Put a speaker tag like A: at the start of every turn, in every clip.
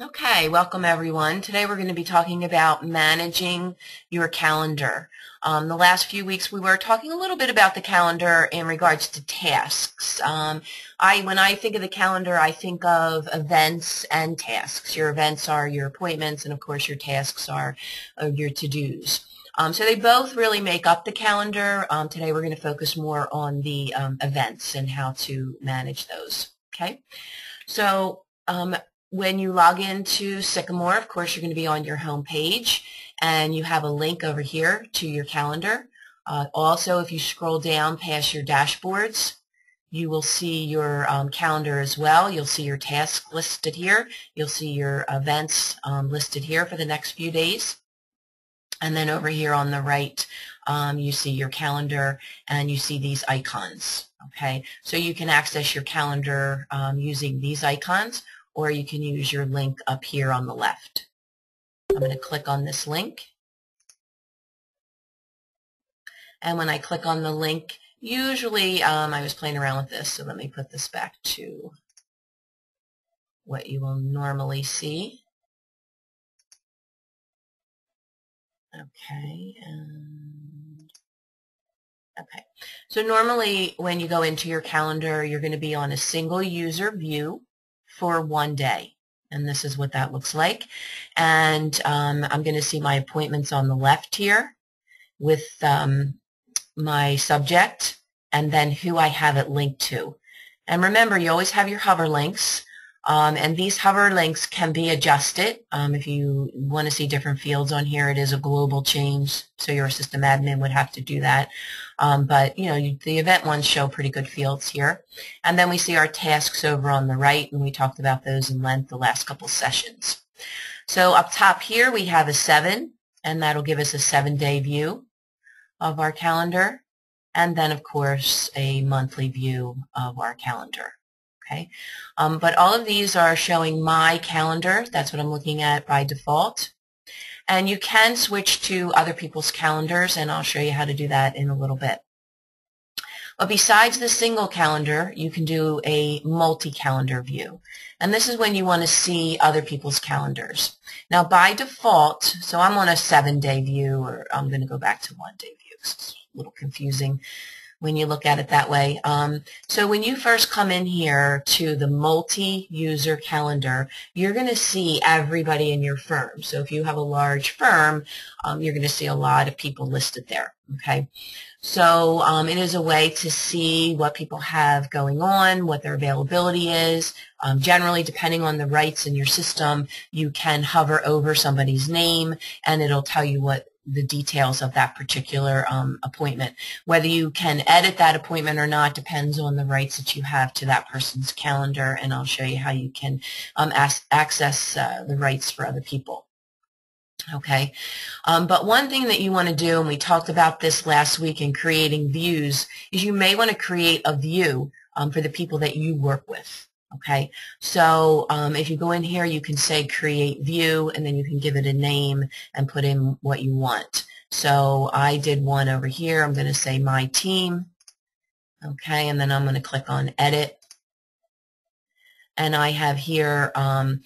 A: Okay, welcome everyone. Today we're going to be talking about managing your calendar. Um, the last few weeks we were talking a little bit about the calendar in regards to tasks. Um, I, when I think of the calendar, I think of events and tasks. Your events are your appointments, and of course your tasks are uh, your to-dos. Um, so they both really make up the calendar. Um, today we're going to focus more on the um, events and how to manage those. Okay, so um, when you log into Sycamore, of course, you're going to be on your home page, and you have a link over here to your calendar. Uh, also, if you scroll down past your dashboards, you will see your um, calendar as well. You'll see your tasks listed here. You'll see your events um, listed here for the next few days. And then over here on the right, um, you see your calendar and you see these icons. Okay, so you can access your calendar um, using these icons or you can use your link up here on the left. I'm going to click on this link. And when I click on the link, usually um, I was playing around with this, so let me put this back to what you will normally see. Okay, and okay. So normally when you go into your calendar, you're going to be on a single user view for one day. And this is what that looks like. And um, I'm going to see my appointments on the left here with um, my subject and then who I have it linked to. And remember, you always have your hover links. Um, and these hover links can be adjusted. Um, if you want to see different fields on here, it is a global change, so your system admin would have to do that. Um, but, you know, you, the event ones show pretty good fields here. And then we see our tasks over on the right, and we talked about those in length the last couple sessions. So up top here, we have a 7, and that'll give us a 7-day view of our calendar. And then, of course, a monthly view of our calendar. Okay, um, but all of these are showing my calendar. That's what I'm looking at by default. And you can switch to other people's calendars, and I'll show you how to do that in a little bit. But besides the single calendar, you can do a multi-calendar view. And this is when you want to see other people's calendars. Now, by default, so I'm on a seven-day view, or I'm going to go back to one-day view. It's a little confusing when you look at it that way. Um, so when you first come in here to the multi-user calendar, you're going to see everybody in your firm. So if you have a large firm, um, you're going to see a lot of people listed there. Okay, so um, it is a way to see what people have going on, what their availability is. Um, generally, depending on the rights in your system, you can hover over somebody's name and it'll tell you what the details of that particular um, appointment. Whether you can edit that appointment or not depends on the rights that you have to that person's calendar, and I'll show you how you can um, access uh, the rights for other people. Okay, um, but one thing that you want to do, and we talked about this last week in creating views, is you may want to create a view um, for the people that you work with. Okay, so um, if you go in here, you can say create view, and then you can give it a name and put in what you want. So I did one over here. I'm going to say my team. Okay, and then I'm going to click on edit. And I have here um,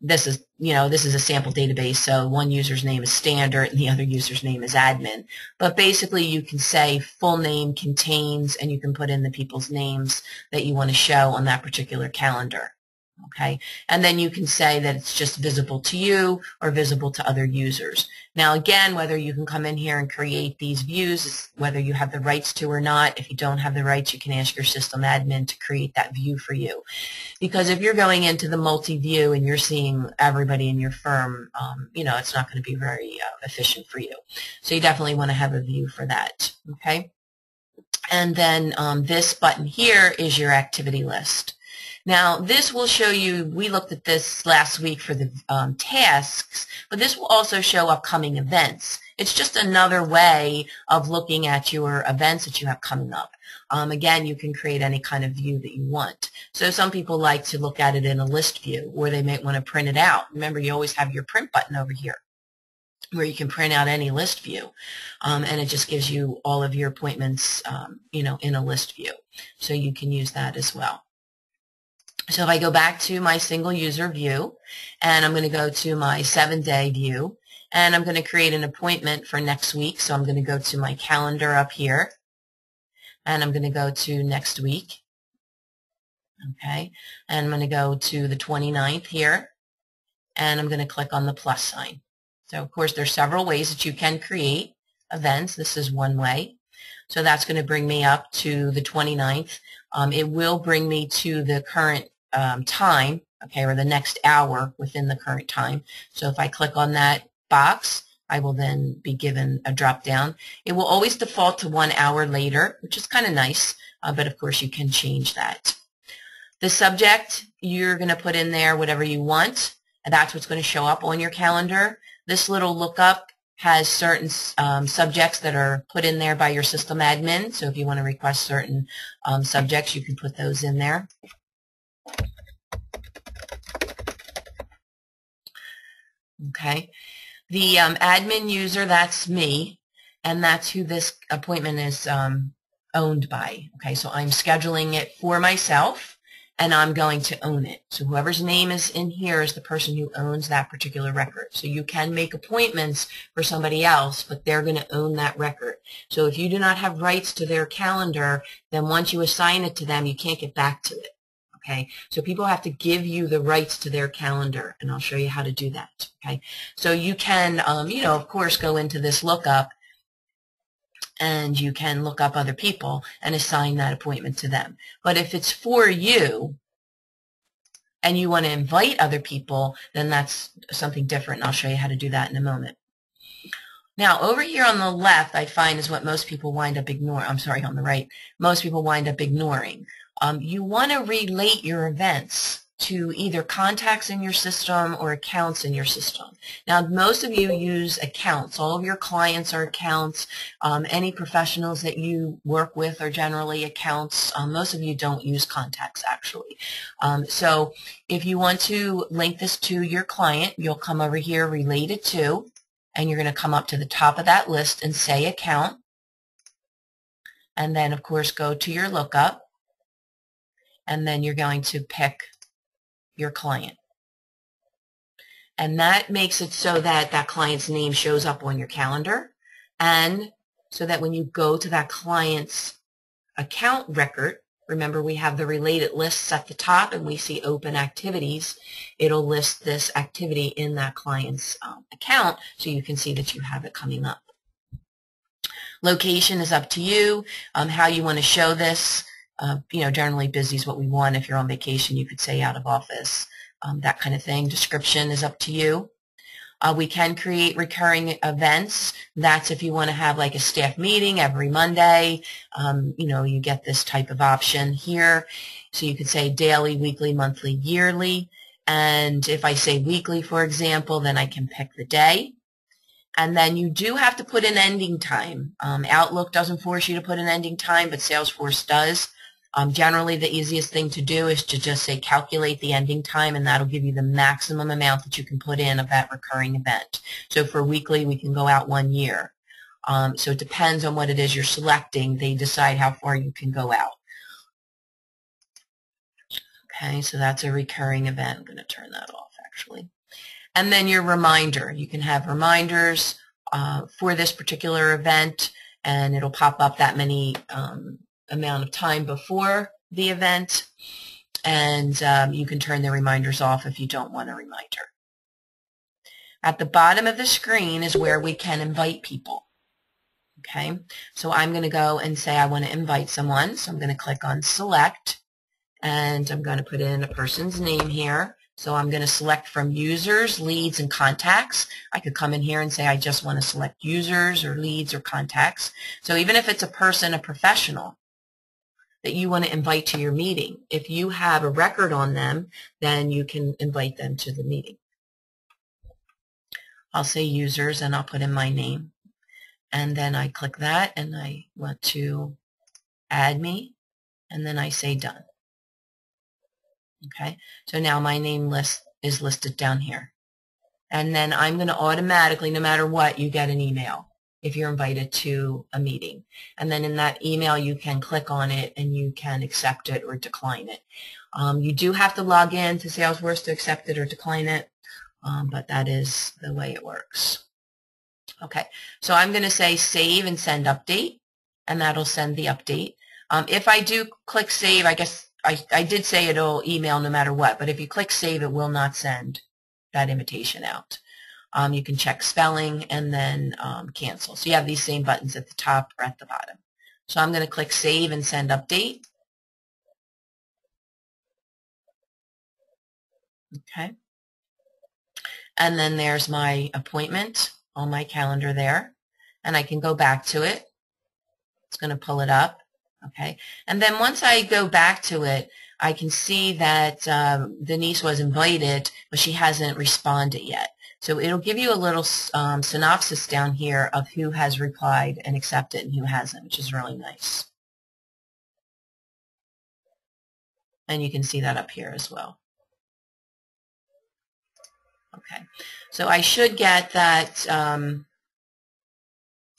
A: this is, you know, this is a sample database, so one user's name is standard and the other user's name is admin. But basically you can say full name contains and you can put in the people's names that you want to show on that particular calendar okay? And then you can say that it's just visible to you or visible to other users. Now again, whether you can come in here and create these views, whether you have the rights to or not, if you don't have the rights, you can ask your system admin to create that view for you. Because if you're going into the multi-view and you're seeing everybody in your firm, um, you know, it's not going to be very uh, efficient for you. So you definitely want to have a view for that, okay? And then um, this button here is your activity list. Now, this will show you, we looked at this last week for the um, tasks, but this will also show upcoming events. It's just another way of looking at your events that you have coming up. Um, again, you can create any kind of view that you want. So some people like to look at it in a list view, or they might want to print it out. Remember, you always have your print button over here where you can print out any list view. Um, and it just gives you all of your appointments, um, you know, in a list view. So you can use that as well. So if I go back to my single user view and I'm going to go to my seven day view and I'm going to create an appointment for next week. So I'm going to go to my calendar up here and I'm going to go to next week. Okay. And I'm going to go to the 29th here and I'm going to click on the plus sign. So of course there's several ways that you can create events. This is one way. So that's going to bring me up to the 29th. Um, it will bring me to the current um, time, okay, or the next hour within the current time. So if I click on that box, I will then be given a drop down. It will always default to one hour later, which is kind of nice, uh, but of course you can change that. The subject, you're going to put in there whatever you want, and that's what's going to show up on your calendar. This little lookup has certain um, subjects that are put in there by your system admin. So if you want to request certain um, subjects, you can put those in there. Okay. The um, admin user, that's me, and that's who this appointment is um, owned by. Okay, so I'm scheduling it for myself, and I'm going to own it. So whoever's name is in here is the person who owns that particular record. So you can make appointments for somebody else, but they're going to own that record. So if you do not have rights to their calendar, then once you assign it to them, you can't get back to it. Okay, so people have to give you the rights to their calendar, and I'll show you how to do that. Okay, so you can, um, you know, of course, go into this lookup, and you can look up other people and assign that appointment to them. But if it's for you, and you want to invite other people, then that's something different, and I'll show you how to do that in a moment. Now, over here on the left, I find is what most people wind up ignoring. I'm sorry, on the right, most people wind up ignoring. Um, you want to relate your events to either contacts in your system or accounts in your system. Now, most of you use accounts. All of your clients are accounts. Um, any professionals that you work with are generally accounts. Um, most of you don't use contacts, actually. Um, so if you want to link this to your client, you'll come over here, related to, and you're going to come up to the top of that list and say account. And then, of course, go to your lookup and then you're going to pick your client. And that makes it so that that client's name shows up on your calendar and so that when you go to that client's account record, remember we have the related lists at the top and we see open activities, it'll list this activity in that client's um, account so you can see that you have it coming up. Location is up to you, um, how you want to show this uh, you know, generally busy is what we want. If you're on vacation, you could say out of office, um, that kind of thing. Description is up to you. Uh, we can create recurring events. That's if you want to have like a staff meeting every Monday. Um, you know, you get this type of option here. So you could say daily, weekly, monthly, yearly. And if I say weekly, for example, then I can pick the day. And then you do have to put an ending time. Um, Outlook doesn't force you to put an ending time, but Salesforce does. Um, generally, the easiest thing to do is to just say calculate the ending time, and that'll give you the maximum amount that you can put in of that recurring event. So for weekly, we can go out one year. Um, so it depends on what it is you're selecting. They decide how far you can go out. Okay, so that's a recurring event. I'm going to turn that off, actually. And then your reminder. You can have reminders uh, for this particular event, and it'll pop up that many um, amount of time before the event, and um, you can turn the reminders off if you don't want a reminder. At the bottom of the screen is where we can invite people. Okay, so I'm going to go and say I want to invite someone, so I'm going to click on select, and I'm going to put in a person's name here. So I'm going to select from users, leads, and contacts. I could come in here and say I just want to select users or leads or contacts. So even if it's a person, a professional, that you want to invite to your meeting. If you have a record on them, then you can invite them to the meeting. I'll say users and I'll put in my name. And then I click that and I want to add me and then I say done. Okay, so now my name list is listed down here. And then I'm going to automatically, no matter what, you get an email. If you're invited to a meeting. And then in that email, you can click on it and you can accept it or decline it. Um, you do have to log in to Salesforce to accept it or decline it, um, but that is the way it works. Okay, so I'm going to say save and send update, and that'll send the update. Um, if I do click save, I guess I, I did say it'll email no matter what, but if you click save, it will not send that invitation out. Um, you can check spelling and then um, cancel. So you have these same buttons at the top or at the bottom. So I'm going to click Save and Send Update. Okay. And then there's my appointment on my calendar there. And I can go back to it. It's going to pull it up. Okay. And then once I go back to it, I can see that um, Denise was invited, but she hasn't responded yet. So it'll give you a little um, synopsis down here of who has replied and accepted and who hasn't, which is really nice. And you can see that up here as well. Okay, so I should get that um,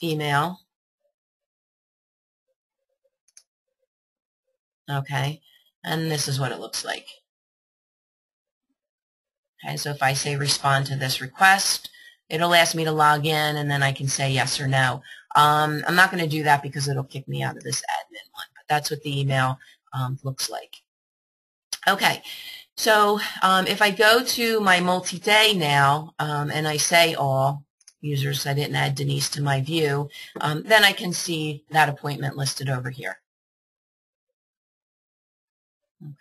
A: email. Okay, and this is what it looks like. Okay, so if I say respond to this request, it'll ask me to log in and then I can say yes or no. Um, I'm not going to do that because it'll kick me out of this admin one, but that's what the email um, looks like. Okay, so um, if I go to my multi-day now um, and I say all users, I didn't add Denise to my view, um, then I can see that appointment listed over here.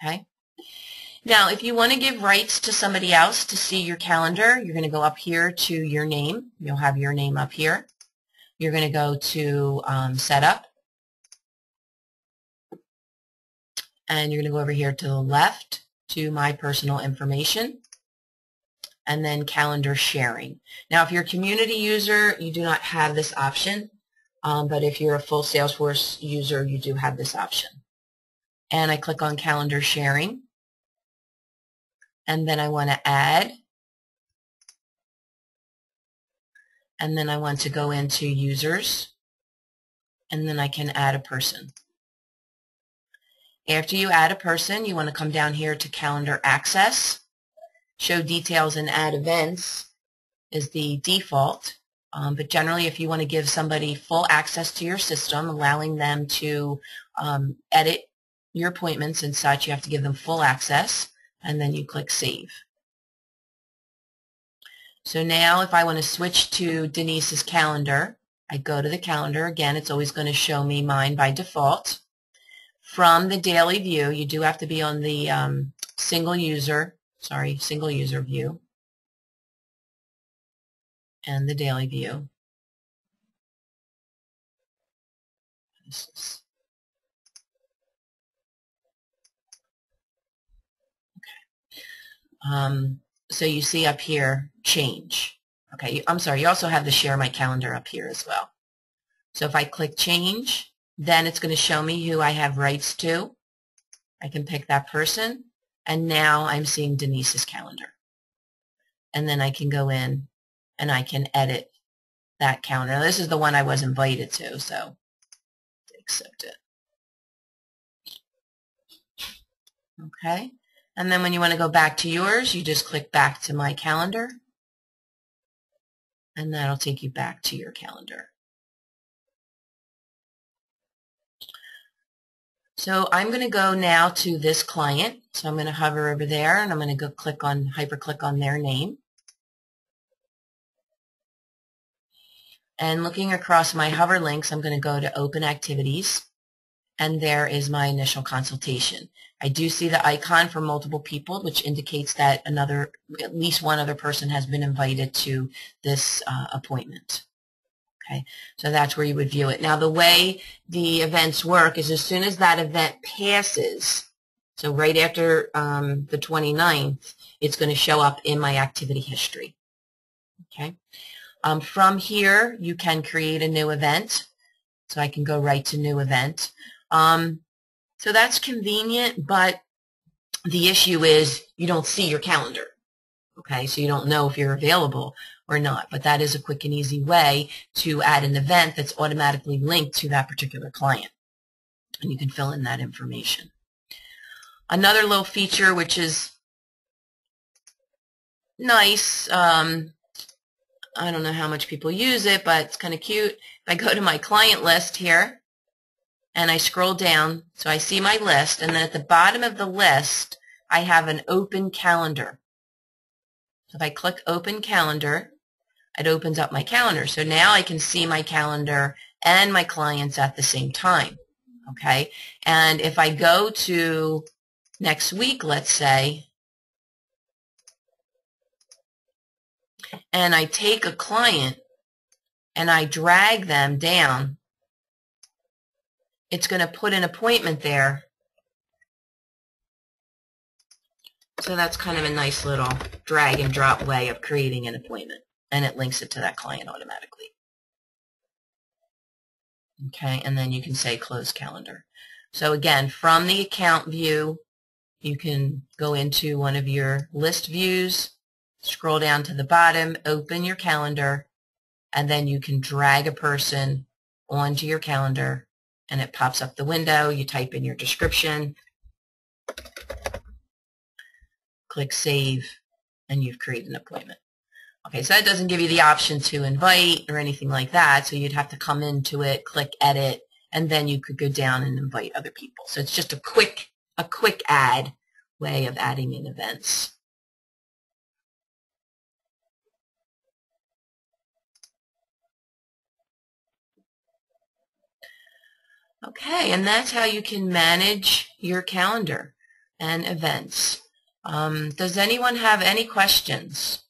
A: Okay. Now, if you want to give rights to somebody else to see your calendar, you're going to go up here to your name. You'll have your name up here. You're going to go to um, Setup. And you're going to go over here to the left to My Personal Information and then Calendar Sharing. Now, if you're a community user, you do not have this option. Um, but if you're a full Salesforce user, you do have this option. And I click on Calendar Sharing and then I want to add and then I want to go into users and then I can add a person. After you add a person, you want to come down here to calendar access. Show details and add events is the default. Um, but generally, if you want to give somebody full access to your system, allowing them to um, edit your appointments and such, you have to give them full access and then you click Save. So now if I want to switch to Denise's calendar, I go to the calendar. Again, it's always going to show me mine by default. From the daily view, you do have to be on the um, single user, sorry, single user view and the daily view. This is Um, so you see up here, change. Okay, I'm sorry, you also have the share my calendar up here as well. So if I click change, then it's going to show me who I have rights to. I can pick that person, and now I'm seeing Denise's calendar. And then I can go in and I can edit that calendar. This is the one I was invited to, so accept it. Okay. And then when you want to go back to yours, you just click back to my calendar. And that'll take you back to your calendar. So I'm going to go now to this client. So I'm going to hover over there and I'm going to go click on, hyperclick on their name. And looking across my hover links, I'm going to go to Open Activities and there is my initial consultation. I do see the icon for multiple people, which indicates that another, at least one other person has been invited to this uh, appointment. Okay, so that's where you would view it. Now, the way the events work is as soon as that event passes, so right after um, the 29th, it's going to show up in my activity history. Okay, um, from here, you can create a new event. So I can go right to new event. Um, so that's convenient, but the issue is you don't see your calendar. Okay, so you don't know if you're available. or not. But that is a quick and easy way to add an event that's automatically linked to that particular client. And you can fill in that information. Another little feature which is nice, um, I don't know how much people use it, but it's kind of cute. If I go to my client list here, and I scroll down, so I see my list, and then at the bottom of the list, I have an open calendar. So if I click open calendar, it opens up my calendar. So now I can see my calendar and my clients at the same time. Okay. And if I go to next week, let's say, and I take a client and I drag them down, it's going to put an appointment there. So that's kind of a nice little drag and drop way of creating an appointment. And it links it to that client automatically. Okay, and then you can say close calendar. So again, from the account view, you can go into one of your list views, scroll down to the bottom, open your calendar, and then you can drag a person onto your calendar and it pops up the window. You type in your description, click save, and you've created an appointment. Okay, so that doesn't give you the option to invite or anything like that, so you'd have to come into it, click edit, and then you could go down and invite other people. So it's just a quick, a quick add way of adding in events. Okay, and that's how you can manage your calendar and events. Um, does anyone have any questions?